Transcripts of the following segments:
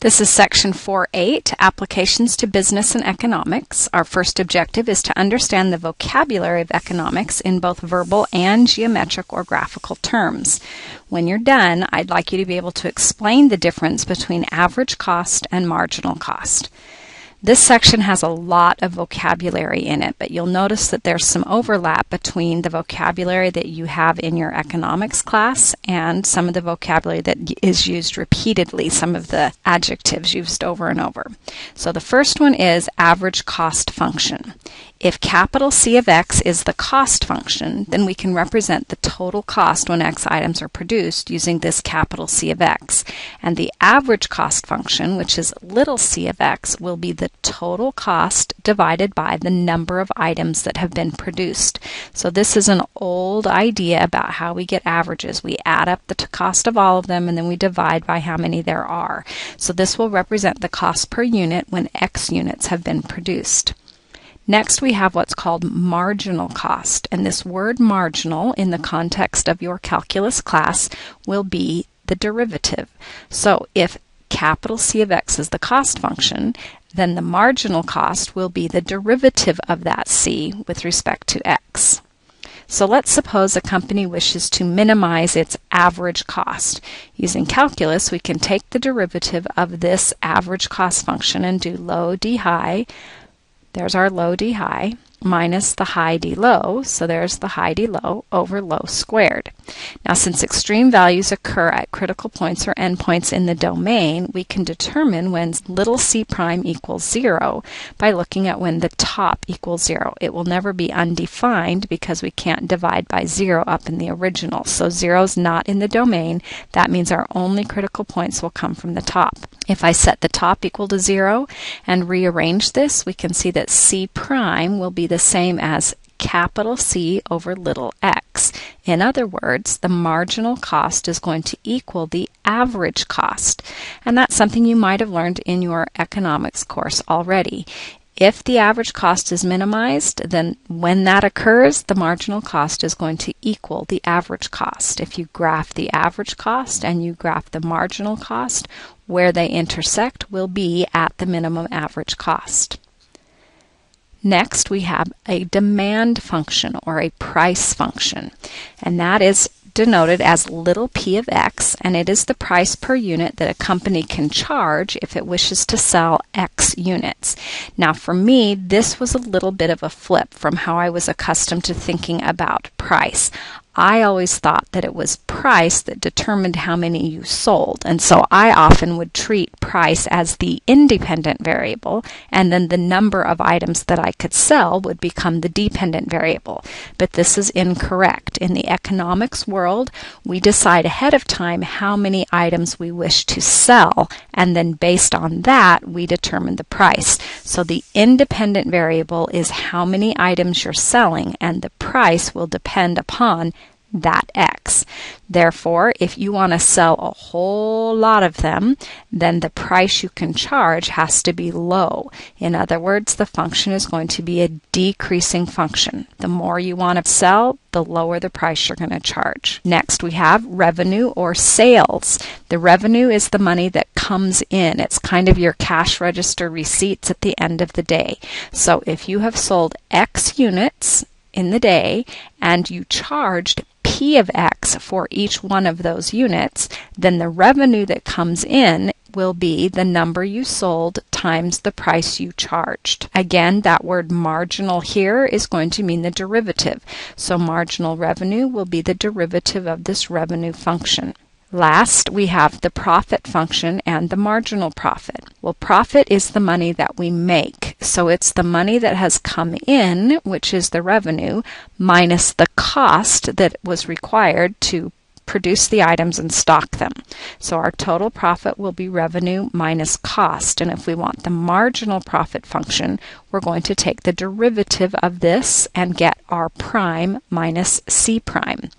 This is section 4.8, Applications to Business and Economics. Our first objective is to understand the vocabulary of economics in both verbal and geometric or graphical terms. When you're done, I'd like you to be able to explain the difference between average cost and marginal cost. This section has a lot of vocabulary in it, but you'll notice that there's some overlap between the vocabulary that you have in your economics class and some of the vocabulary that is used repeatedly, some of the adjectives used over and over. So the first one is average cost function. If capital C of x is the cost function, then we can represent the total cost when x items are produced using this capital C of x. And the average cost function, which is little c of x, will be the total cost divided by the number of items that have been produced. So this is an old idea about how we get averages. We add up the cost of all of them and then we divide by how many there are. So this will represent the cost per unit when x units have been produced. Next, we have what's called marginal cost. And this word marginal, in the context of your calculus class, will be the derivative. So if capital C of x is the cost function, then the marginal cost will be the derivative of that c with respect to x. So let's suppose a company wishes to minimize its average cost. Using calculus, we can take the derivative of this average cost function and do low d high there's our low d high minus the high d low, so there's the high d low over low squared. Now since extreme values occur at critical points or endpoints in the domain, we can determine when little c prime equals 0 by looking at when the top equals 0. It will never be undefined because we can't divide by 0 up in the original. So 0 is not in the domain. That means our only critical points will come from the top. If I set the top equal to 0 and rearrange this, we can see that c prime will be the same as capital C over little x. In other words, the marginal cost is going to equal the average cost. And that's something you might have learned in your economics course already. If the average cost is minimized, then when that occurs, the marginal cost is going to equal the average cost. If you graph the average cost and you graph the marginal cost, where they intersect will be at the minimum average cost. Next, we have a demand function or a price function, and that is denoted as little p of x, and it is the price per unit that a company can charge if it wishes to sell x units. Now, for me, this was a little bit of a flip from how I was accustomed to thinking about price. I always thought that it was price that determined how many you sold. And so I often would treat price as the independent variable, and then the number of items that I could sell would become the dependent variable. But this is incorrect. In the economics world, we decide ahead of time how many items we wish to sell, and then based on that, we determine the price. So the independent variable is how many items you're selling, and the price will depend upon that X. Therefore, if you want to sell a whole lot of them, then the price you can charge has to be low. In other words, the function is going to be a decreasing function. The more you want to sell, the lower the price you're going to charge. Next, we have revenue or sales. The revenue is the money that comes in. It's kind of your cash register receipts at the end of the day. So if you have sold X units in the day and you charged P of X for each one of those units, then the revenue that comes in will be the number you sold times the price you charged. Again, that word marginal here is going to mean the derivative. So marginal revenue will be the derivative of this revenue function. Last, we have the profit function and the marginal profit. Well, profit is the money that we make. So it's the money that has come in, which is the revenue, minus the cost that was required to produce the items and stock them. So our total profit will be revenue minus cost. And if we want the marginal profit function, we're going to take the derivative of this and get r prime minus c prime.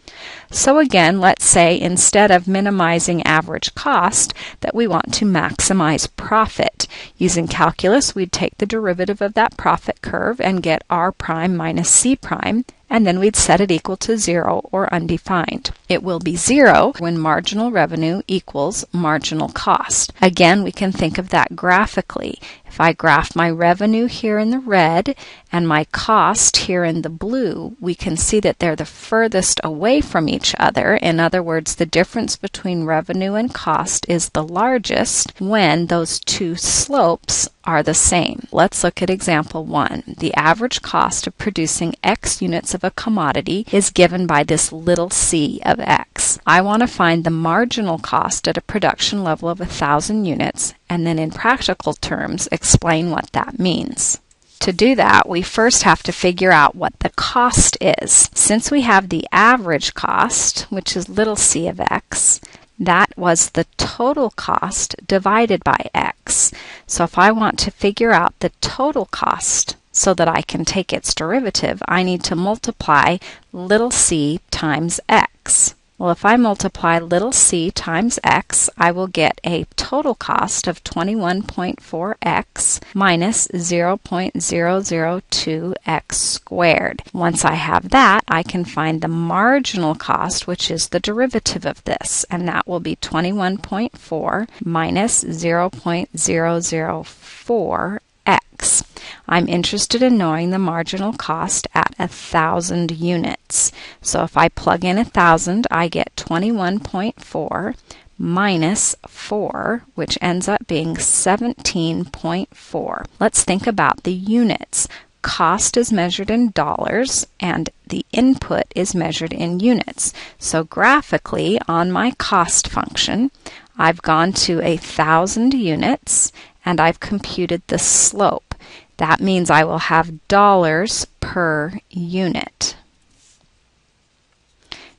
So again, let's say instead of minimizing average cost, that we want to maximize profit. Using calculus, we'd take the derivative of that profit curve and get r prime minus c prime and then we'd set it equal to zero or undefined. It will be zero when marginal revenue equals marginal cost. Again, we can think of that graphically. If I graph my revenue here in the red and my cost here in the blue, we can see that they're the furthest away from each other. In other words, the difference between revenue and cost is the largest when those two slopes are the same. Let's look at example 1. The average cost of producing X units of a commodity is given by this little c of X. I want to find the marginal cost at a production level of 1,000 units and then in practical terms explain what that means. To do that, we first have to figure out what the cost is. Since we have the average cost, which is little c of x, that was the total cost divided by x. So if I want to figure out the total cost so that I can take its derivative, I need to multiply little c times x. Well, if I multiply little c times x, I will get a total cost of 21.4x minus 0.002x squared. Once I have that, I can find the marginal cost, which is the derivative of this, and that will be 21.4 minus 0.004 x. I'm interested in knowing the marginal cost at a thousand units. So if I plug in a thousand, I get 21.4 minus 4, which ends up being 17.4. Let's think about the units. Cost is measured in dollars and the input is measured in units. So graphically on my cost function, I've gone to a thousand units and I've computed the slope. That means I will have dollars per unit.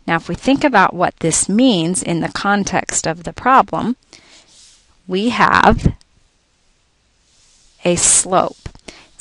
Now, if we think about what this means in the context of the problem, we have a slope.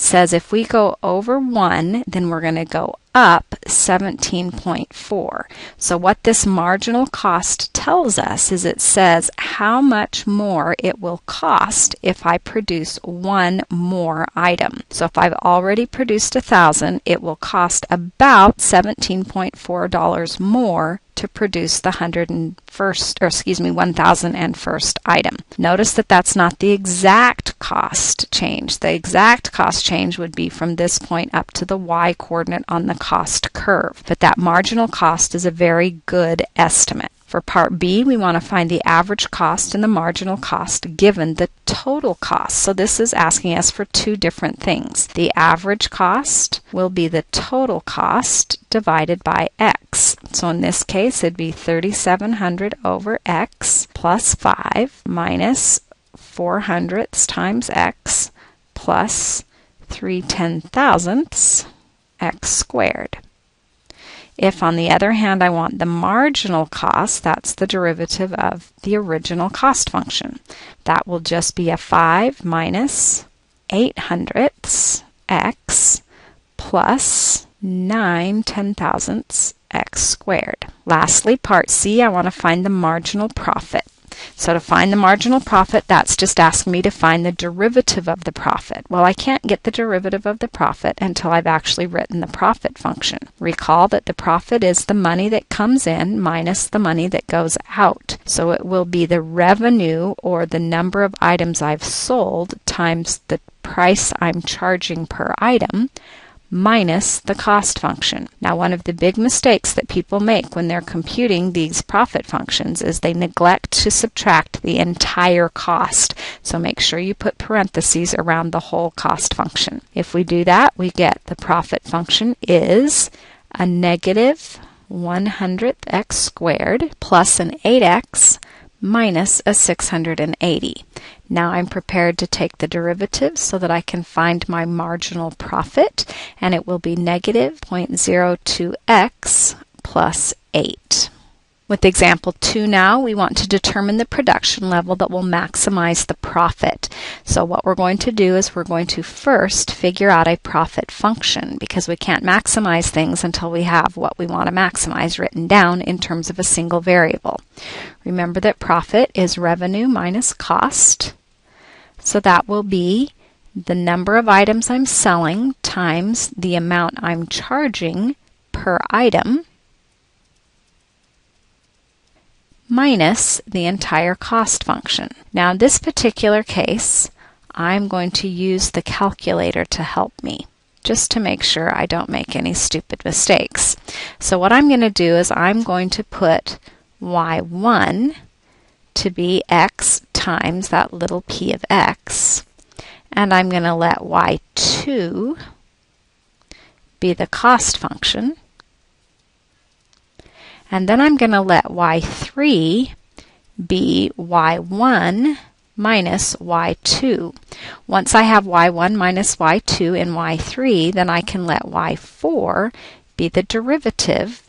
Says if we go over 1, then we're going to go up 17.4. So what this marginal cost tells us is it says how much more it will cost if I produce one more item. So if I've already produced a thousand, it will cost about $17.4 more to produce the 101st, or excuse me, 1001st item. Notice that that's not the exact cost change. The exact cost change would be from this point up to the y coordinate on the cost curve. But that marginal cost is a very good estimate. For part B, we want to find the average cost and the marginal cost given the total cost. So this is asking us for two different things. The average cost will be the total cost divided by x. So in this case, it'd be 3700 over x plus 5 minus 4 hundredths times x plus 3 ten thousandths x squared. If, on the other hand, I want the marginal cost, that's the derivative of the original cost function. That will just be a 5 minus 8 hundredths x plus 9 ten thousandths x squared. Lastly, part C, I want to find the marginal profit. So to find the marginal profit, that's just asking me to find the derivative of the profit. Well, I can't get the derivative of the profit until I've actually written the profit function. Recall that the profit is the money that comes in minus the money that goes out. So it will be the revenue or the number of items I've sold times the price I'm charging per item minus the cost function. Now, one of the big mistakes that people make when they're computing these profit functions is they neglect to subtract the entire cost. So make sure you put parentheses around the whole cost function. If we do that, we get the profit function is a negative 100th x squared plus an 8x minus a 680. Now I'm prepared to take the derivative so that I can find my marginal profit, and it will be negative 0.02x plus 8. With example 2 now, we want to determine the production level that will maximize the profit. So what we're going to do is we're going to first figure out a profit function because we can't maximize things until we have what we want to maximize written down in terms of a single variable. Remember that profit is revenue minus cost. So that will be the number of items I'm selling times the amount I'm charging per item minus the entire cost function. Now in this particular case, I'm going to use the calculator to help me just to make sure I don't make any stupid mistakes. So what I'm going to do is I'm going to put y1 to be x times that little p of x, and I'm going to let y2 be the cost function, and then I'm going to let y3 be y1 minus y2. Once I have y1 minus y2 in y3, then I can let y4 be the derivative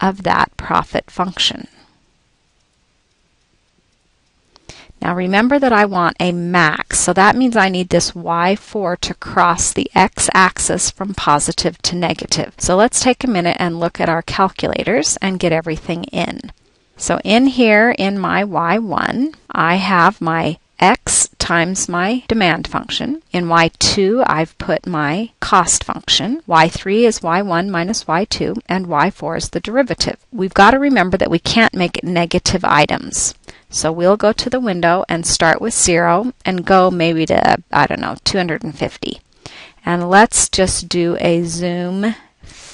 of that profit function. Now remember that I want a max, so that means I need this y4 to cross the x-axis from positive to negative. So let's take a minute and look at our calculators and get everything in. So in here, in my y1, I have my x times my demand function. In y2, I've put my cost function. y3 is y1 minus y2, and y4 is the derivative. We've got to remember that we can't make negative items. So we'll go to the window and start with 0 and go maybe to, I don't know, 250. And let's just do a zoom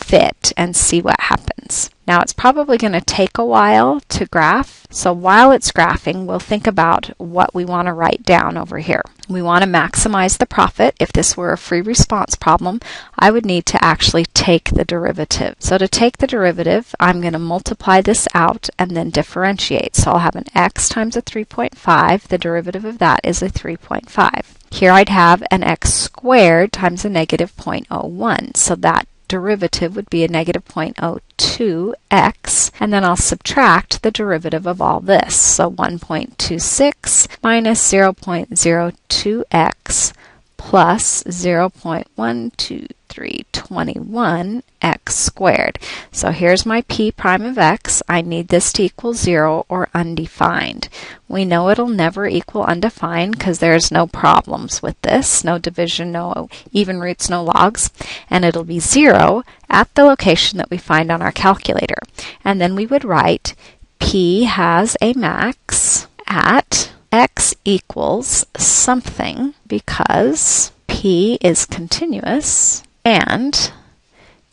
fit and see what happens. Now it's probably going to take a while to graph, so while it's graphing, we'll think about what we want to write down over here. We want to maximize the profit. If this were a free response problem, I would need to actually take the derivative. So to take the derivative, I'm going to multiply this out and then differentiate. So I'll have an x times a 3.5. The derivative of that is a 3.5. Here I'd have an x squared times a negative 0.01. So that derivative would be a negative 0.02x, and then I'll subtract the derivative of all this. So 1.26 minus 0.02x plus 0.12. 321x squared. So here's my p prime of x. I need this to equal 0 or undefined. We know it'll never equal undefined because there's no problems with this, no division, no even roots, no logs, and it'll be 0 at the location that we find on our calculator. And then we would write p has a max at x equals something because p is continuous and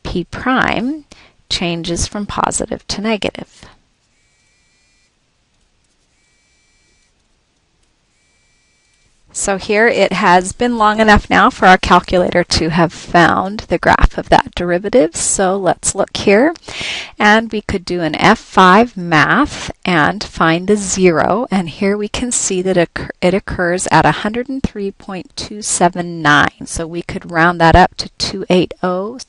p prime changes from positive to negative. So here it has been long enough now for our calculator to have found the graph of that derivative. So let's look here. And we could do an F5 math and find the zero. And here we can see that it occurs at 103.279. So we could round that up to 280.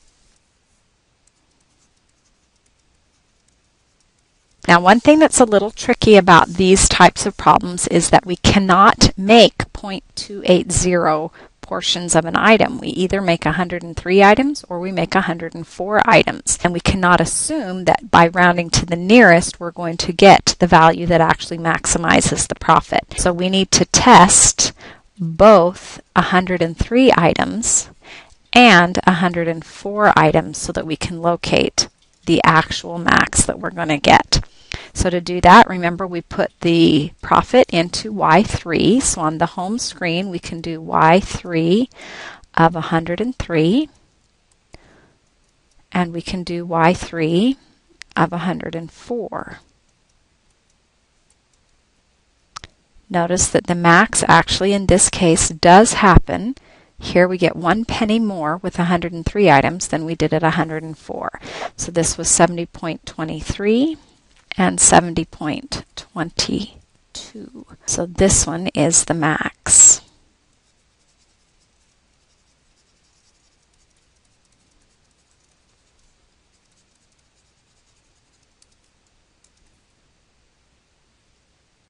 Now, one thing that's a little tricky about these types of problems is that we cannot make 0.280 portions of an item. We either make 103 items or we make 104 items. And we cannot assume that by rounding to the nearest, we're going to get the value that actually maximizes the profit. So we need to test both 103 items and 104 items so that we can locate the actual max that we're going to get. So to do that, remember we put the profit into Y3. So on the home screen, we can do Y3 of 103. And we can do Y3 of 104. Notice that the max actually in this case does happen. Here we get one penny more with 103 items than we did at 104. So this was 70.23 and 70.22. So this one is the max.